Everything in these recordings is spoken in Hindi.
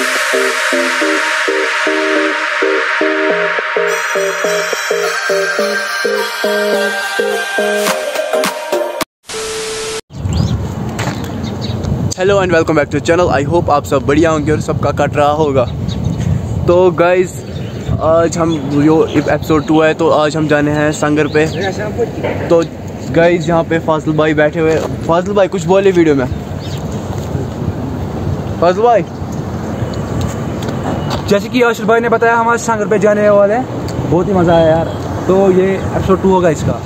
Hello and welcome back to channel I hope आप सब बढ़िया होंगे और सबका कट रहा होगा। तो गाइज़ आज हम जो एपिसोड टू है तो आज हम जाने हैं संगर पे। तो गाइज़ यहाँ पे फाजल भाई बैठे हुए फाजल भाई, कुछ बोले वीडियो में? फाजल भाई? जैसे कि अर्शद भाई ने बताया, हमारे सांगर पे जाने वाले हैं। बहुत ही मज़ा आया यार। तो ये एपिसोड टू होगा इसका।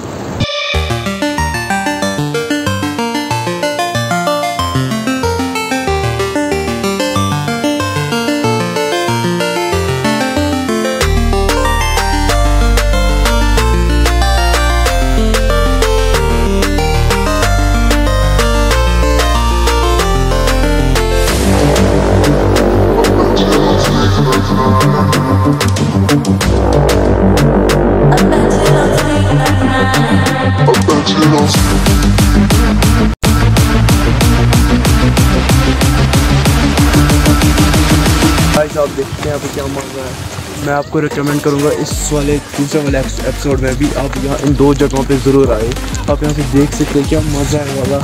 साहब, देखते हैं यहाँ क्या मज़ा है। मैं आपको रिकमेंड करूँगा इस वाले दूसरे वाले एपिसोड में भी आप यहाँ इन दो जगहों पे ज़रूर आए। आप यहाँ से देख सकते हैं क्या मज़ा है वाला।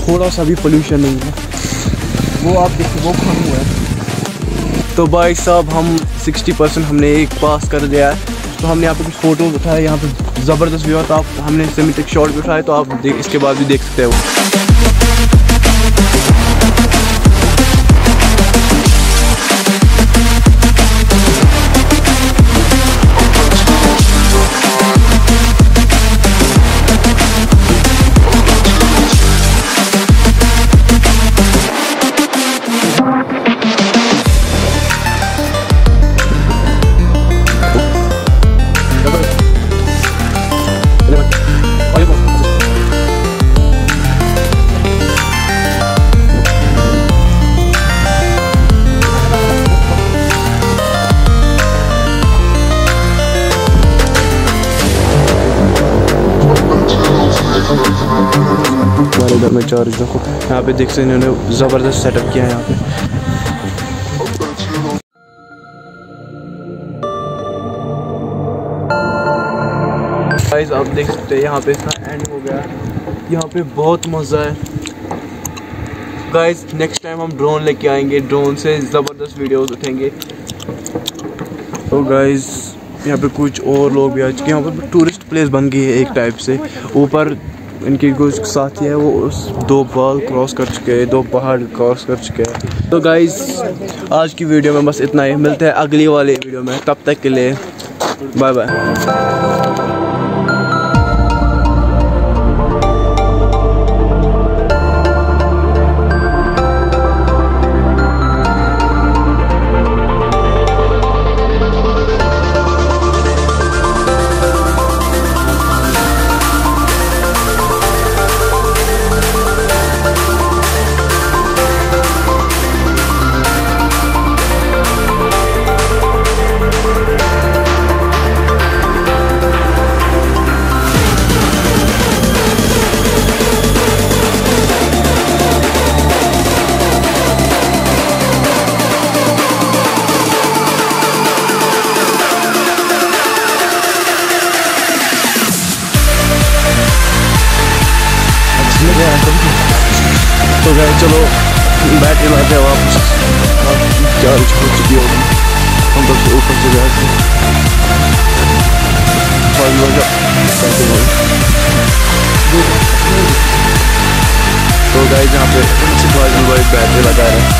थोड़ा सा भी पोल्यूशन नहीं है। वो आप देखिए, वो कम हुआ है। तो भाई साहब, हम 60 परसेंट हमने एक पास कर दिया है। तो हमने यहाँ पे कुछ फ़ोटो उठाए, यहाँ पे ज़बरदस्त व्यू था। आप हमने सेमी तक शॉट भी उठाए तो आप इसके बाद भी देख सकते हो। घर में चार्ज देखो। यहाँ पे देख सकते इन्होंने ज़बरदस्त सेटअप किया है यहाँ पे। गाइस आप देख सकते हैं यहाँ पे इसका एंड हो गया। यहाँ पे बहुत मज़ा है। गाइस नेक्स्ट टाइम हम ड्रोन लेके आएँगे। ड्रोन से ज़बरदस्त वीडियोस उठेंगे। तो गाइस यहाँ पे कुछ और लोग भी आ चुके हैं। यहाँ पर टूरिस्ट प्लेस बन गई है एक टाइप से। ऊपर इनके कुछ साथी है, वो उस दो बाल क्रॉस कर चुके हैं, दो पहाड़ क्रॉस कर चुके हैं। तो गाइज़ आज की वीडियो में बस इतना ही। मिलते हैं अगली वाली वीडियो में। तब तक के लिए बाय बाय तो गए, चलो, बैटरी लाते हैं वापस। चार्ज हो चुकी होगी? हम तो ऊपर से जाते तो गाइस यहाँ पे बैटरी लगा रहे हैं।